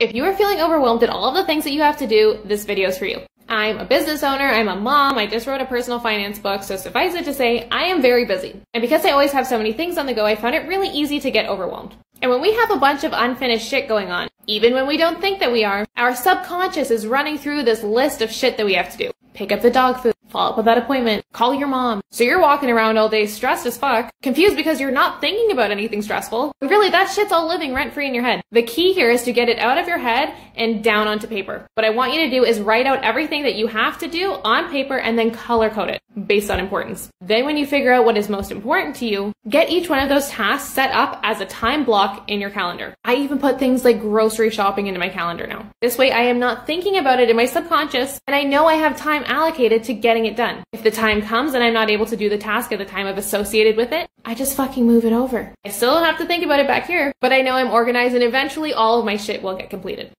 If you are feeling overwhelmed at all of the things that you have to do, this video is for you. I'm a business owner, I'm a mom, I just wrote a personal finance book, so suffice it to say, I am very busy. And because I always have so many things on the go, I found it really easy to get overwhelmed. And when we have a bunch of unfinished shit going on, even when we don't think that we are, our subconscious is running through this list of shit that we have to do. Pick up the dog food, follow up with that appointment, call your mom. So you're walking around all day stressed as fuck, confused because you're not thinking about anything stressful. Really, that shit's all living rent free in your head. The key here is to get it out of your head and down onto paper. What I want you to do is write out everything that you have to do on paper and then color code it based on importance. Then when you figure out what is most important to you, get each one of those tasks set up as a time block in your calendar. I even put things like grocery shopping into my calendar now. This way I am not thinking about it in my subconscious and I know I have time allocated to getting it done. If the time comes and I'm not able to do the task at the time I've associated with it, I just fucking move it over. I still don't have to think about it back here, but I know I'm organized and eventually all of my shit will get completed.